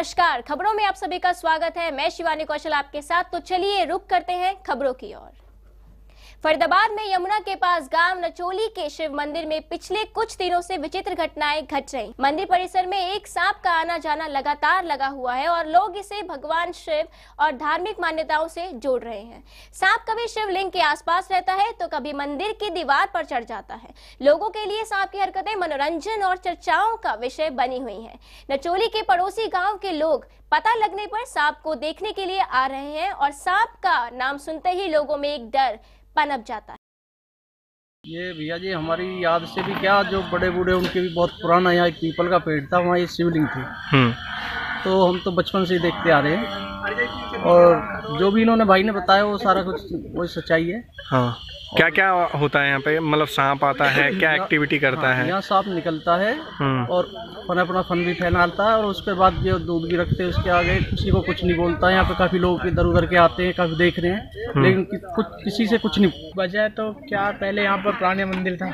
नमस्कार, खबरों में आप सभी का स्वागत है। मैं शिवानी कौशल आपके साथ तो चलिए रुक करते हैं खबरों की ओर। फरीदाबाद में यमुना के पास गाँव नचोली के शिव मंदिर में पिछले कुछ दिनों से विचित्र घटनाएँ घट रही। मंदिर परिसर में एक सांप का आना जाना लगातार लगा हुआ है और लोग इसे भगवान शिव और धार्मिक मान्यताओं से जोड़ रहे हैं। सांप कभी शिवलिंग के आसपास रहता है तो कभी मंदिर की दीवार पर चढ़ जाता है। लोगों के लिए सांप की हरकतें मनोरंजन और चर्चाओं का विषय बनी हुई है। नचोली के पड़ोसी गाँव के लोग पता लगने पर सांप को देखने के लिए आ रहे हैं और सांप का नाम सुनते ही लोगों में एक डर पनप जाता है। ये भैया जी हमारी याद से भी क्या जो बड़े बूढ़े उनके भी बहुत पुराना यहाँ एक पीपल का पेड़ था वहाँ ये शिवलिंग थी। हम्म। तो हम तो बचपन से ही देखते आ रहे हैं। और जो भी इन्होंने भाई ने बताया वो सारा कुछ वही सच्चाई है। हाँ। क्या क्या होता है यहाँ पे? मतलब सांप आता है क्या एक्टिविटी करता हाँ, है? यहाँ सांप निकलता है हम्म। और फन अपना फन भी फैलाता है और उसके बाद जो दूध भी रखते हैं उसके आगे किसी को कुछ नहीं बोलता। है यहाँ पे काफ़ी लोग इधर उधर के आते हैं काफ़ी देख रहे हैं। लेकिन कि, कुछ किसी से कुछ नहीं। वजह तो क्या पहले यहाँ पर पुराने मंदिर था।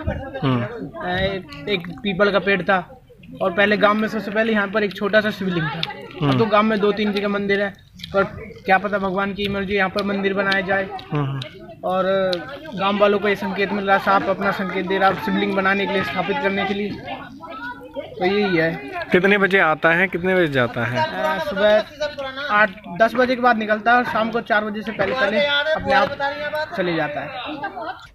हम्म। एक एक पीपल का पेड़ था। और पहले गाँव में सबसे पहले यहाँ पर एक छोटा सा शिवलिंग था। अब तो गाँव में दो तीन जगह मंदिर है पर क्या पता भगवान की मर्ज़ी यहाँ पर मंदिर बनाया जाए। हम्म। और गाँव वालों को ये संकेत मिल रहा साहब अपना संकेत दे रहा है शिवलिंग बनाने के लिए स्थापित करने के लिए। तो यही है। कितने बजे आता है कितने बजे जाता है? सुबह आठ दस बजे के बाद निकलता है और शाम को चार बजे से पहले पहले अपने आप चले जाता है।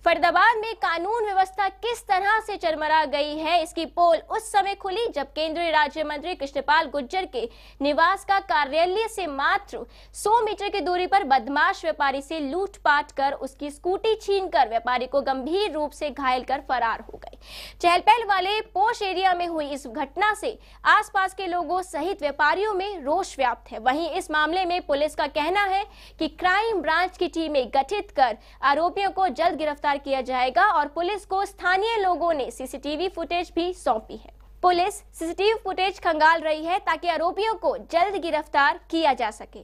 फरीदाबाद में कानून व्यवस्था किस तरह से चरमरा गई है? इसकी पोल उस समय खुली जब केंद्रीय राज्य मंत्री कृष्णपाल गुज्जर के निवास का कार्यालय से मात्र 100 मीटर की दूरी पर बदमाश व्यापारी से लूटपाट कर उसकी स्कूटी छीनकर व्यापारी को गंभीर रूप से घायल कर फरार हो गए। चहल पहल वाले पोश एरिया में हुई इस घटना से आसपास के लोगों सहित व्यापारियों में रोष व्याप्त है। वहीं इस मामले में पुलिस का कहना है कि क्राइम ब्रांच की टीमें गठित कर आरोपियों को जल्द गिरफ़्तार किया जाएगा और पुलिस को स्थानीय लोगों ने सीसीटीवी फुटेज भी सौंपी है। पुलिस सीसीटीवी फुटेज खंगाल रही है ताकि आरोपियों को जल्द गिरफ़्तार किया जा सके।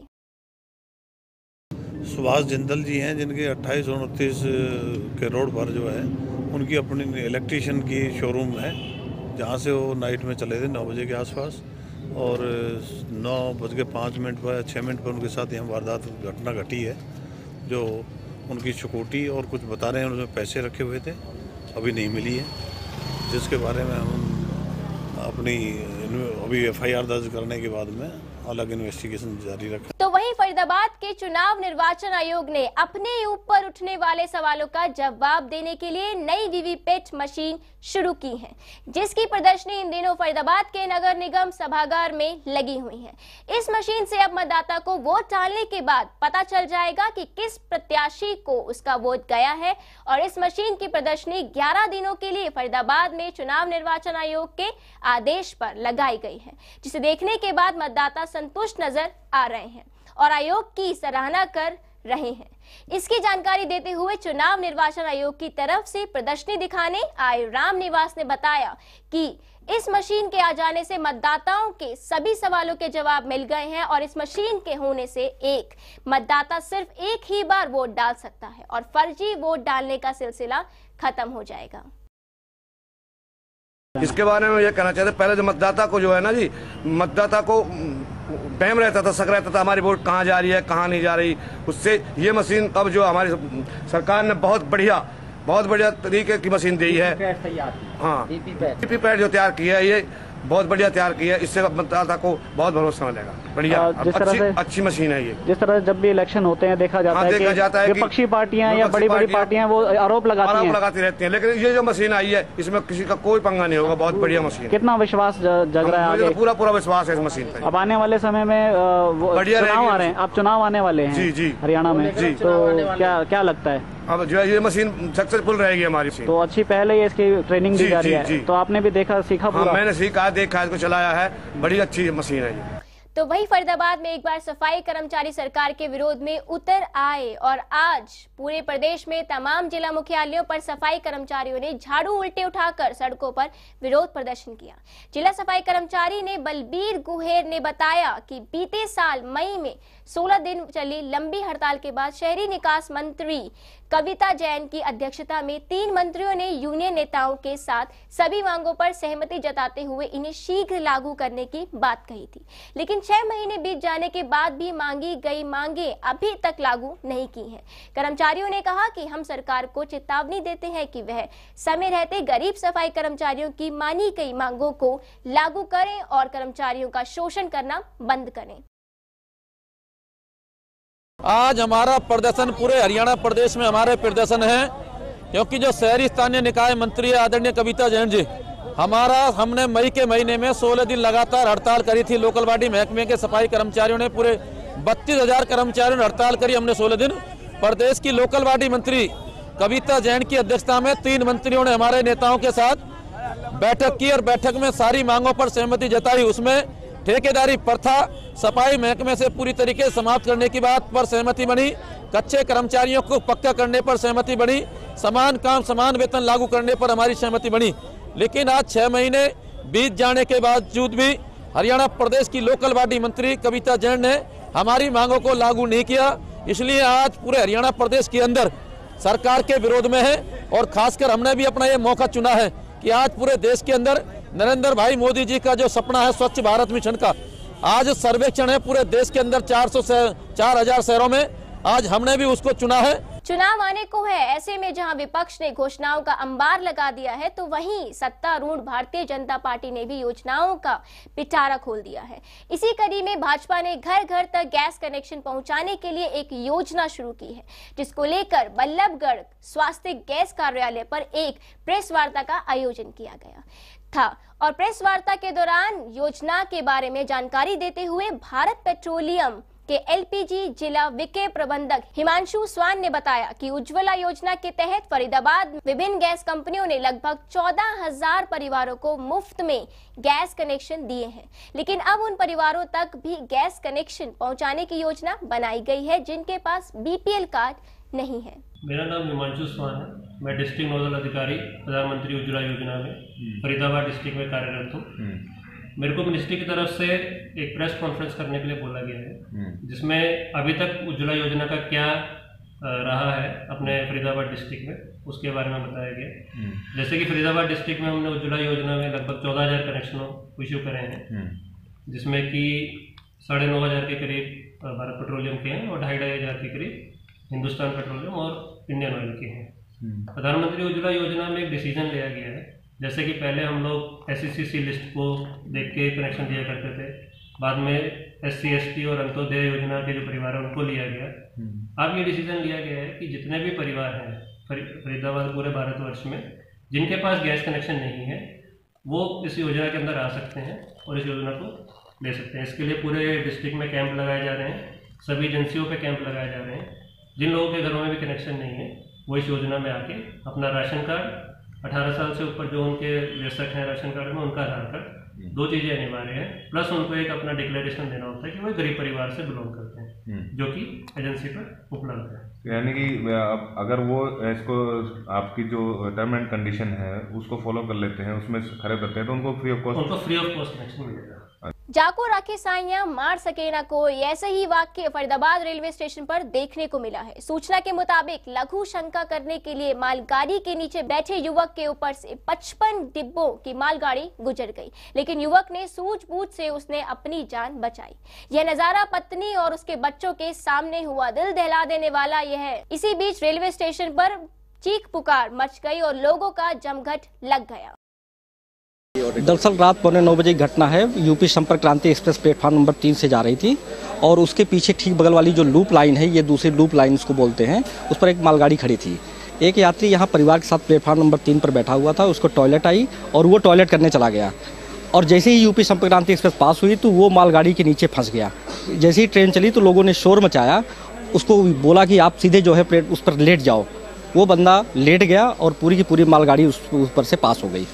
सुभाष जिंदल जी हैं, जिनके अट्ठाईस उनतीस के रोड पर जो है, उनकी अपनी इलेक्ट्रिशियन की शोरूम है, जहाँ से वो नाइट में चले थे, नौ बजे के आसपास। और नौ बज के पाँच मिनट पर छः मिनट पर उनके साथ यहाँ वारदात घटना घटी है, जो उनकी चकोटी और कुछ बता रहे हैं उसमें पैसे रखे हुए थे, अभी नहीं मिली है। जिसके बारे में हम अपनी अभी एफआईआर दर्ज करने के बाद में अलग इन्वेस्टिगेशन जारी रखा। तो वहीं फरीदाबाद के चुनाव निर्वाचन आयोग ने अपने ऊपर उठने वाले सवालों का जवाब देने के लिए नई वीवीपैट मशीन शुरू की है, जिसकी प्रदर्शनी इन दिनों फरीदाबाद के नगर निगम सभागार में लगी हुई है। इस मशीन से अब मतदाता को वोट डालने के बाद पता चल जाएगा कि किस प्रत्याशी को उसका वोट गया है, और इस मशीन की प्रदर्शनी 11 दिनों के लिए फरीदाबाद में चुनाव निर्वाचन आयोग के आदेश पर लगाई गई है, जिसे देखने के बाद मतदाता संतुष्ट नज़र आ रहे हैं और आयोग की सराहना कर रहे हैं। इसकी जानकारी देते हुए चुनाव निर्वाचन आयोग की तरफ़ से प्रदर्शनी दिखाने आए राम निवास ने बताया कि इस मशीन के आ जाने से मतदाताओं के सभी सवालों के जवाब मिल गए हैं और इस मशीन के होने से एक मतदाता सिर्फ़ एक ही बार वोट डाल सकता है और फर्जी वोट डालने का सिलसिला खत्म हो जाएगा। इसके बारे में ये कहना चाहते पहले जो मतदाता को जो है ना जी मतदाता को बहम रहता था शक रहता था हमारी वोट कहाँ जा रही है कहाँ नहीं जा रही। उससे ये मशीन अब जो हमारी सरकार ने बहुत बढ़िया बहुत बढ़िया तरीके की मशीन दी है। हाँ। पैड। जो तैयार किया है ये बहुत बढ़िया तैयार की है। इससे मतदाता को बहुत भरोसा मिलेगा। बढ़िया। तरह अच्छी अच्छी मशीन है ये। जिस तरह से जब भी इलेक्शन होते हैं देखा जाता हाँ, है देखा जाता है विपक्षी पार्टियाँ या बड़ी बड़ी पार्टियाँ वो आरोप लगाती आराम हैं। लगाती रहती हैं। लेकिन ये जो मशीन आई है इसमें किसी का कोई पंगा नहीं होगा। बहुत बढ़िया मशीन कितना विश्वास जग रहा है तो पूरा पूरा विश्वास है इस मशीन पर अब आने वाले समय में बढ़िया चुनाव आ रहे हैं। अब चुनाव आने वाले हैं जी, जी। हरियाणा में। जी। तो क्या क्या लगता है? अब जो है ये मशीन सक्सेसफुल रहेगी हमारी तो अच्छी पहले ही इसकी ट्रेनिंग दी जा रही है। तो आपने भी देखा सीखा हाँ मैंने सीखा देखा इसको चलाया है। बड़ी अच्छी मशीन है ये। तो वही फरीदाबाद में एक बार सफ़ाई कर्मचारी सरकार के विरोध में उतर आए और आज पूरे प्रदेश में तमाम जिला मुख्यालयों पर सफ़ाई कर्मचारियों ने झाड़ू उल्टे उठाकर सड़कों पर विरोध प्रदर्शन किया। जिला सफ़ाई कर्मचारी ने बलबीर गुहेर ने बताया कि बीते साल मई में 16 दिन चली लंबी हड़ताल के बाद शहरी निकास मंत्री कविता जैन की अध्यक्षता में तीन मंत्रियों ने यूनियन नेताओं के साथ सभी मांगों पर सहमति जताते हुए इन्हें शीघ्र लागू करने की बात कही थी। लेकिन छह महीने बीत जाने के बाद भी मांगी गई मांगे अभी तक लागू नहीं की हैं। कर्मचारियों ने कहा कि हम सरकार को चेतावनी देते हैं कि वह समय रहते गरीब सफ़ाई कर्मचारियों की मानी गई मांगों को लागू करें और कर्मचारियों का शोषण करना बंद करें। आज हमारा प्रदर्शन पूरे हरियाणा प्रदेश में हमारे प्रदर्शन है, क्योंकि जो शहरी स्थानीय निकाय मंत्री है आदरणीय कविता जैन जी, हमारा हमने मई के महीने में 16 दिन लगातार हड़ताल करी थी लोकल बॉडी महकमे के सफ़ाई कर्मचारियों ने, पूरे बत्तीस हज़ार कर्मचारियों ने हड़ताल करी हमने 16 दिन। प्रदेश की लोकल बॉडी मंत्री कविता जैन की अध्यक्षता में तीन मंत्रियों ने हमारे नेताओं के साथ बैठक की और बैठक में सारी मांगों पर सहमति जताई। उसमें ठेकेदारी प्रथा सफ़ाई महकमे से पूरी तरीके समाप्त करने की बात पर सहमति बनी। कच्चे कर्मचारियों को पक्का करने पर सहमति बनी। समान काम, समान वेतन लागू करने पर हमारी सहमति बनी। लेकिन आज छह महीने बीत जाने के बावजूद भी हरियाणा प्रदेश की लोकल बॉडी मंत्री कविता जैन ने हमारी मांगों को लागू नहीं किया। इसलिए आज पूरे हरियाणा प्रदेश के अंदर सरकार के विरोध में है और खासकर हमने भी अपना ये मौका चुना है कि आज पूरे देश के अंदर नरेंद्र भाई मोदी जी का जो सपना है स्वच्छ भारत मिशन का, आज सर्वेक्षण है पूरे देश के अंदर 400 से चार हज़ार शहरों में, आज हमने भी उसको चुना है। चुनाव आने को है, ऐसे में जहाँ विपक्ष ने घोषणाओं का अंबार लगा दिया है तो वहीं सत्तारूढ़ भारतीय जनता पार्टी ने भी योजनाओं का पिटारा खोल दिया है। इसी कड़ी में भाजपा ने घर घर तक गैस कनेक्शन पहुँचाने के लिए एक योजना शुरू की है, जिसको लेकर बल्लभगढ़ स्वास्थ्य गैस कार्यालय पर एक प्रेस वार्ता का आयोजन किया गया। था। और प्रेस वार्ता के दौरान योजना के बारे में जानकारी देते हुए भारत पेट्रोलियम के एलपीजी जिला विके प्रबंधक हिमांशु स्वान ने बताया कि उज्ज्वला योजना के तहत फरीदाबाद विभिन्न गैस कंपनियों ने लगभग चौदह हज़ार परिवारों को मुफ़्त में गैस कनेक्शन दिए हैं। लेकिन अब उन परिवारों तक भी गैस कनेक्शन पहुँचाने की योजना बनाई गई है, जिनके पास बीपीएल कार्ड नहीं है। मेरा नाम हिमांशु स्वान है। मैं डिस्ट्रिक्ट नोडल अधिकारी प्रधानमंत्री उज्ज्वला योजना में फरीदाबाद डिस्ट्रिक्ट में कार्यरत हूँ। मेरे को मिनिस्ट्री की तरफ़ से एक प्रेस कॉन्फ्रेंस करने के लिए बोला गया है जिसमें अभी तक उज्ज्वला योजना का क्या रहा है अपने फरीदाबाद डिस्ट्रिक्ट में उसके बारे में बताया गया। जैसे कि फरीदाबाद डिस्ट्रिक्ट में हमने उज्ज्वला योजना में लगभग चौदह हज़ार कनेक्शनों इशू करे हैं जिसमें कि साढ़े नौ हज़ार के करीब भारत पेट्रोलियम के हैं और ढाई ढाई हज़ार के करीब हिंदुस्तान पेट्रोलियम और इंडियन ऑयल के हैं। प्रधानमंत्री उज्ज्वला योजना में एक डिसीज़न लिया गया है। जैसे कि पहले हम लोग एस सी लिस्ट को देख के कनेक्शन दिया करते थे। बाद में एस सी एस टी और अंत्योदय योजना के जो परिवार हैं उनको लिया गया। अब ये डिसीज़न लिया गया है कि जितने भी परिवार हैं फरीदाबाद पूरे भारतवर्ष में जिनके पास गैस कनेक्शन नहीं है वो इस योजना के अंदर आ सकते हैं और इस योजना को ले सकते हैं। इसके लिए पूरे डिस्ट्रिक्ट में कैंप लगाए जा रहे हैं। सभी एजेंसियों पे कैंप लगाए जा रहे हैं। जिन लोगों के घरों में भी कनेक्शन नहीं है वो इस योजना में आके अपना राशन कार्ड 18 साल से ऊपर जो उनके व्यस्तक हैं राशन कार्ड में उनका आधार कार्ड दो चीज़ें अनिवार्य हैं। प्लस उनको एक अपना डिक्लेरेशन देना होता है कि वो गरीब परिवार से बिलोंग करते हैं जो कि एजेंसी पर उपलब्ध है। यानी कि अगर वो इसको आपकी जो टर्म एंड कंडीशन है उसको फॉलो कर लेते हैं उसमें खड़े रहते हैं तो उनको फ्री ऑफ़ कॉस्ट उनको फ्री ऑफ़ कॉस्ट कनेक्शन मिलेगा। जाको राखे साइया मार सके ना कोई ऐसे ही वाक्य फरीदाबाद रेलवे स्टेशन पर देखने को मिला है। सूचना के मुताबिक लघु शंका करने के लिए मालगाड़ी के नीचे बैठे युवक के ऊपर से 55 डिब्बों की मालगाड़ी गुजर गई। लेकिन युवक ने सूझबूझ से उसने अपनी जान बचाई। यह नज़ारा पत्नी और उसके बच्चों के सामने हुआ। दिल दहला देने वाला यह है। इसी बीच रेलवे स्टेशन पर चीख पुकार मच गई और लोगों का जमघट लग गया। दरअसल रात पौने नौ बजे घटना है। यूपी संपर्क क्रांति एक्सप्रेस प्लेटफॉर्म नंबर तीन से जा रही थी और उसके पीछे ठीक बगल वाली जो लूप लाइन है, ये दूसरी लूप लाइन उसको बोलते हैं, उस पर एक मालगाड़ी खड़ी थी। एक यात्री यहाँ परिवार के साथ प्लेटफॉर्म नंबर तीन पर बैठा हुआ था, उसको टॉयलेट आई और वो टॉयलेट करने चला गया। और जैसे ही यूपी संपर्क क्रांति एक्सप्रेस पास हुई तो वो मालगाड़ी के नीचे फंस गया। जैसे ही ट्रेन चली तो लोगों ने शोर मचाया उसको बोला कि आप सीधे जो है प्लेट, उस पर लेट जाओ। वो बंदा लेट गया और पूरी की पूरी मालगाड़ी उस ऊपर से पास हो गई।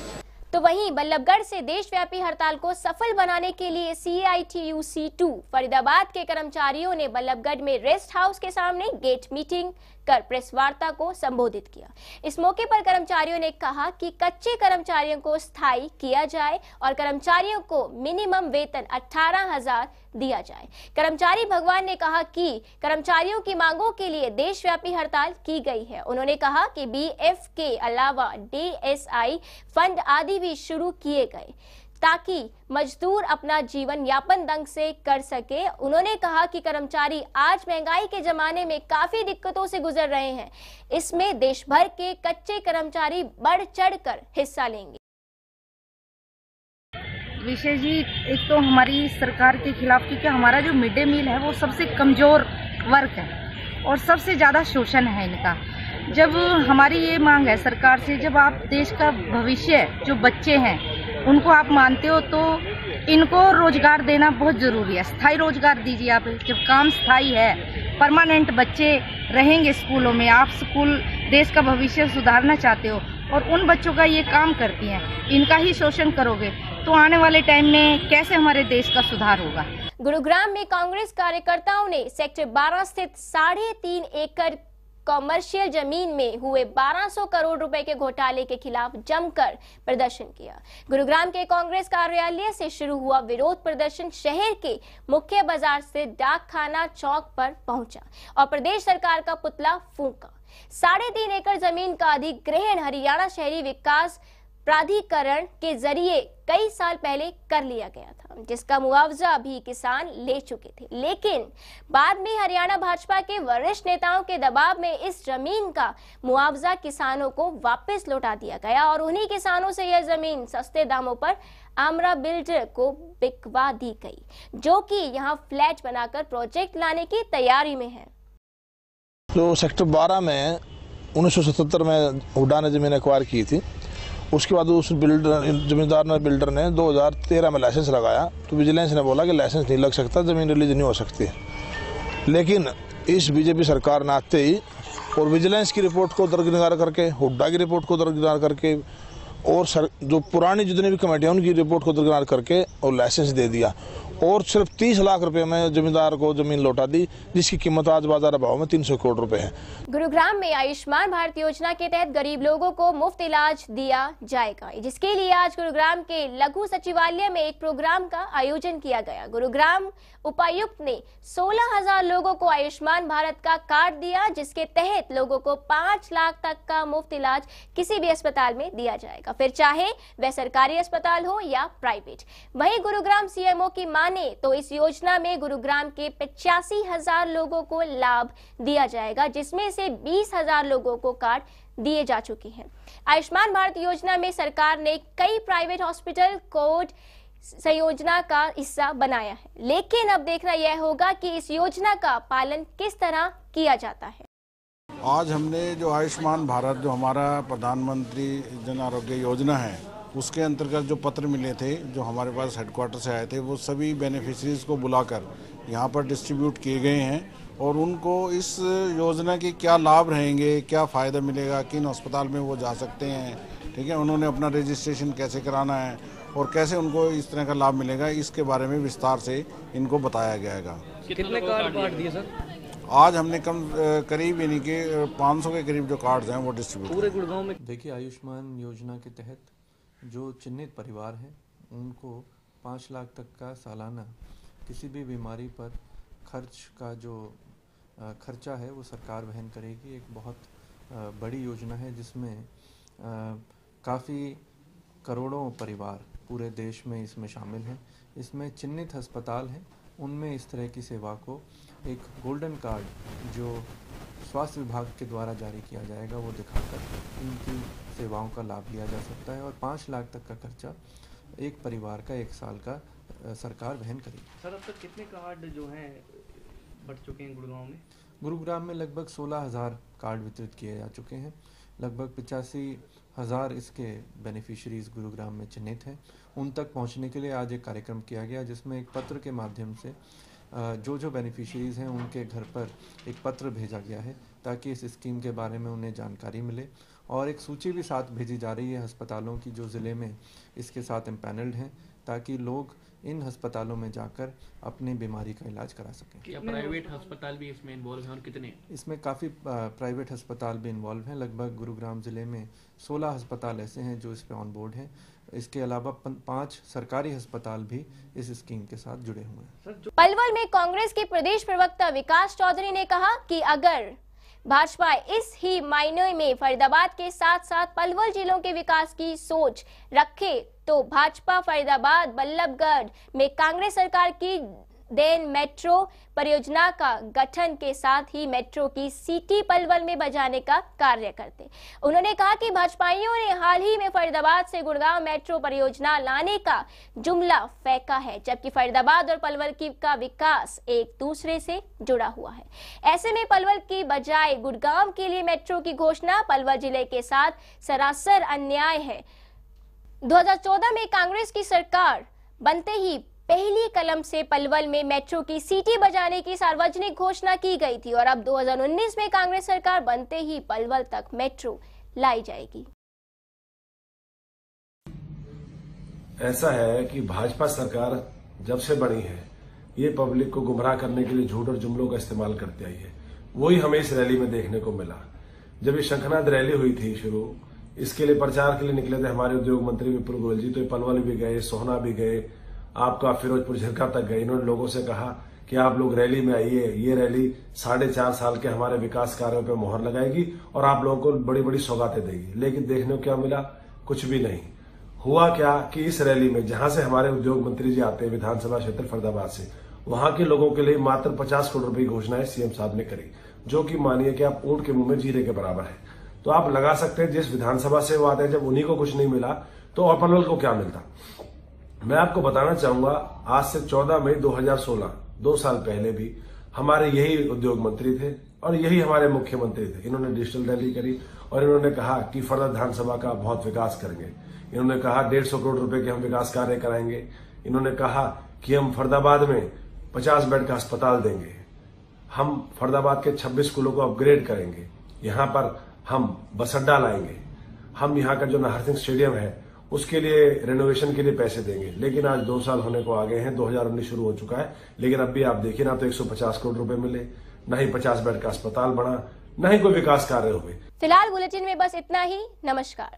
तो वहीं बल्लभगढ़ से देशव्यापी हड़ताल को सफल बनाने के लिए C I T U C two Faridabad के कर्मचारियों ने बल्लभगढ़ में रेस्ट हाउस के सामने गेट मीटिंग कर प्रेस वार्ता को संबोधित किया। इस मौके पर कर्मचारियों ने कहा कि कच्चे कर्मचारियों को स्थायी किया जाए और कर्मचारियों को मिनिमम वेतन अठारह हज़ार दिया जाए। कर्मचारी भगवान ने कहा कि कर्मचारियों की मांगों के लिए देशव्यापी हड़ताल की गई है। उन्होंने कहा कि बीएफ के अलावा डीएसआई फंड आदि भी शुरू किए गए ताकि मजदूर अपना जीवन यापन ढंग से कर सके। उन्होंने कहा कि कर्मचारी आज महँगाई के जमाने में काफ़ी दिक्कतों से गुजर रहे हैं। इसमें देश भर के कच्चे कर्मचारी बढ़ चढ़कर हिस्सा लेंगे। विषय जी, एक तो हमारी सरकार के खिलाफ क्योंकि हमारा जो मिड डे मील है वो सबसे कमज़ोर वर्क है और सबसे ज़्यादा शोषण है इनका। जब हमारी ये मांग है सरकार से, जब आप देश का भविष्य जो बच्चे हैं, उनको आप मानते हो तो इनको रोज़गार देना बहुत ज़रूरी है। स्थायी रोज़गार दीजिए आप। जब काम स्थायी है परमानेंट बच्चे रहेंगे स्कूलों में, आप स्कूल, देश का भविष्य सुधारना चाहते हो और उन बच्चों का ये काम करती हैं, इनका ही शोषण करोगे तो आने वाले टाइम में कैसे हमारे देश का सुधार होगा? गुरुग्राम में कांग्रेस कार्यकर्ताओं ने सेक्टर 12 स्थित साढ़े तीन एकड़ कॉमर्शियल ज़मीन में हुए 1200 करोड़ रुपए के घोटाले के खिलाफ जमकर प्रदर्शन किया। गुरुग्राम के कांग्रेस कार्यालय से शुरू हुआ विरोध प्रदर्शन शहर के मुख्य बाज़ार से डाक खाना चौक पर पहुँचा और प्रदेश सरकार का पुतला फूंका। साढ़े तीन एकड़ ज़मीन का अधिग्रहण हरियाणा शहरी विकास प्राधिकरण के ज़रिए कई साल पहले कर लिया गया था, जिसका मुआवजा भी किसान ले चुके थे। लेकिन बाद में हरियाणा भाजपा के वरिष्ठ नेताओं के दबाव में इस ज़मीन का मुआवजा किसानों को वापस लौटा दिया गया और उन्हीं किसानों से यह ज़मीन सस्ते दामों पर आमरा बिल्डर को बिकवा दी गई, जो कि यहाँ फ्लैट बनाकर प्रोजेक्ट लाने की तैयारी में है। तो सेक्टर 12 में 1977 में हुडा ने ज़मीन एक्वायर की थी। उसके बाद उस बिल्डर जमींदार ने बिल्डर ने 2013 में लाइसेंस लगाया। तो विजिलेंस ने बोला कि लाइसेंस नहीं लग सकता, ज़मीन रिलीज़ नहीं हो सकती। लेकिन इस बीजेपी सरकार ने आते ही और विजिलेंस की रिपोर्ट को दरकिनार करके, हुड्डा की रिपोर्ट को दरकिनार करके और सर, जो पुरानी जितनी भी कमेटियाँ उनकी रिपोर्ट को दरकिनार करके और लाइसेंस दे दिया। और सिर्फ़ तीस लाख रुपए में जमींदार को ज़मीन लौटा दी जिसकी कीमत आज बाज़ार भाव में तीन सौ करोड़ रुपए है। गुरुग्राम में आयुष्मान भारत योजना के तहत गरीब लोगों को मुफ़्त इलाज दिया जाएगा। जिसके लिए आज गुरुग्राम के लघु सचिवालय में एक प्रोग्राम का आयोजन किया गया। गुरुग्राम उपायुक्त ने 16,000 लोगों को आयुष्मान भारत का कार्ड दिया जिसके तहत लोगों को पाँच लाख तक का मुफ़्त इलाज किसी भी अस्पताल में दिया जाएगा। फिर चाहे वह सरकारी अस्पताल हो या प्राइवेट। वही गुरुग्राम सीएमओ की माने तो इस योजना में गुरुग्राम के पचासी हज़ार लोगों को लाभ दिया जाएगा, जिसमें से बीस हज़ार लोगों को कार्ड दिए जा चुके हैं। आयुष्मान भारत योजना में सरकार ने कई प्राइवेट हॉस्पिटल कोड संयोजना का हिस्सा बनाया है। लेकिन अब देखना यह होगा कि इस योजना का पालन किस तरह किया जाता है। आज हमने जो आयुष्मान भारत, जो हमारा प्रधानमंत्री जन आरोग्य योजना है उसके अंतर्गत जो पत्र मिले थे जो हमारे पास हेडक्वार्टर से आए थे वो सभी बेनिफिशरीज को बुलाकर यहाँ पर डिस्ट्रीब्यूट किए गए हैं और उनको इस योजना के क्या लाभ रहेंगे क्या फ़ायदा मिलेगा किन अस्पताल में वो जा सकते हैं ठीक है? उन्होंने अपना रजिस्ट्रेशन कैसे कराना है और कैसे उनको इस तरह का लाभ मिलेगा इसके बारे में विस्तार से इनको बताया जाएगा। कितने कार्ड बांट दिए? सर आज हमने कम करीब यानी कि 500 के करीब जो कार्ड्स हैं वो डिस्ट्रीब्यूट पूरे गुड़गांव में देखिए आयुष्मान योजना के तहत जो चिन्हित परिवार हैं, उनको पाँच लाख तक का सालाना किसी भी बीमारी पर खर्च का जो खर्चा है, वो सरकार वहन करेगी। एक बहुत बड़ी योजना है, जिसमें काफ़ी करोड़ों परिवार पूरे देश में इसमें शामिल हैं। इसमें चिन्हित अस्पताल हैं। उनमें इस तरह की सेवा को एक गोल्डन कार्ड जो स्वास्थ्य विभाग के द्वारा जारी किया जाएगा, वो दिखाकर इनकी सेवाओं का लाभ लिया जा सकता है और पाँच लाख तक का खर्चा एक परिवार का एक साल का सरकार वहन करेगी। सर अब तक कितने कार्ड जो हैं बढ़ चुके हैं गुरुग्राम में? गुरुग्राम में लगभग सोलह हज़ार कार्ड वितरित किए जा चुके हैं। लगभग पिचासी हज़ार इसके बेनिफिशरीज गुरुग्राम में चिन्हित हैं। उन तक पहुँचने के लिए आज एक कार्यक्रम किया गया जिसमें एक पत्र के माध्यम से जो जो बेनिफिशरीज़ हैं उनके घर पर एक पत्र भेजा गया है ताकि इस स्कीम के बारे में उन्हें जानकारी मिले। और एक सूची भी साथ भेजी जा रही है अस्पतालों की जो ज़िले में इसके साथ एम्पैनल्ड हैं ताकि लोग इन अस्पतालों में जाकर अपनी बीमारी का इलाज करा सकें। क्या प्राइवेट अस्पताल भी इसमें इन्वॉल्व हैं और कितने? इसमें काफ़ी प्राइवेट अस्पताल भी इन्वॉल्व हैं। लगभग गुरुग्राम ज़िले में 16 अस्पताल ऐसे हैं जो इस पे ऑन बोर्ड हैं। इसके अलावा पाँच सरकारी अस्पताल भी इस स्कीम के साथ जुड़े हुए हैं। पलवल में कांग्रेस के प्रदेश प्रवक्ता विकास चौधरी ने कहा कि अगर भाजपा इस ही मायने में फरीदाबाद के साथ साथ पलवल जिलों के विकास की सोच रखे तो भाजपा फरीदाबाद, बल्लभगढ़ में कांग्रेस सरकार की देन मेट्रो परियोजना का गठन के साथ ही मेट्रो की सीटी पलवल में बजाने का कार्य करते। उन्होंने कहा कि भाजपाइयों ने हाल ही में फरीदाबाद से गुड़गांव मेट्रो परियोजना लाने का जुमला फेंका है, जबकि फरीदाबाद और पलवल की का विकास एक दूसरे से जुड़ा हुआ है। ऐसे में पलवल की बजाय गुड़गांव के लिए मेट्रो की घोषणा, पलवल ज़िले के साथ सरासर अन्याय है। 2014 में कांग्रेस की सरकार बनते ही पहली कलम से पलवल में मेट्रो की सीटी बजाने की सार्वजनिक घोषणा की गई थी और अब 2019 में कांग्रेस सरकार बनते ही पलवल तक मेट्रो लाई जाएगी। ऐसा है कि भाजपा सरकार जब से बनी है, ये पब्लिक को गुमराह करने के लिए झूठ और जुमलों का इस्तेमाल करती आई है। वही हमें इस रैली में देखने को मिला। जब ये शंखनाद रैली हुई थी शुरू, इसके लिए प्रचार के लिए निकले थे हमारे उद्योग मंत्री विपुल गोयल जी तो ये पलवल भी गए, सोहना भी गए आपका फिरोजपुर झिरका तक गए इन्होंने लोगों से कहा कि आप लोग रैली में आइए। ये रैली साढ़े चार साल के हमारे विकास कार्यों पर मोहर लगाएगी और आप लोगों को बड़ी बड़ी सौगातें देगी। लेकिन देखने को क्या मिला? कुछ भी नहीं। हुआ क्या कि इस रैली में जहाँ से हमारे उद्योग मंत्री जी आते हैं विधानसभा क्षेत्र फरीदाबाद से, वहाँ के लोगों के लिए मात्र पचास करोड़ रुपए की घोषणाएँ सीएम साहब ने करी, जो कि मानिए कि आप ऊँट के मुँह में जीरे के बराबर है। तो आप लगा सकते हैं जिस विधानसभा से वो आते हैं, जब उन्हीं को कुछ नहीं मिला तो और पलवल को क्या मिलता? मैं आपको बताना चाहूँगा, आज से 14 मई 2016 दो साल पहले भी हमारे यही उद्योग मंत्री थे और यही हमारे मुख्यमंत्री थे। इन्होंने डिजिटल रैली करी और इन्होंने कहा कि फर्दर विधानसभा का बहुत विकास करेंगे। इन्होंने कहा डेढ़ सौ करोड़ रुपए के हम विकास कार्य कराएँगे। इन्होंने कहा कि हम फरीदाबाद में 50 बेड का अस्पताल देंगे। हम फरीदाबाद के 26 स्कूलों को अपग्रेड करेंगे। यहाँ पर हम बस अड्डा लाएँगे। हम यहाँ का जो नहर सिंह स्टेडियम है उसके लिए रेनोवेशन के लिए पैसे देंगे। लेकिन आज दो साल होने को आ गए हैं 2019 शुरू हो चुका है। लेकिन अब भी आप देखिए ना तो 150 करोड़ रुपए मिले। न ही 50 बेड का अस्पताल बना, न ही कोई विकास कार्य हुए। फ़िलहाल बुलेटिन में बस इतना ही। नमस्कार।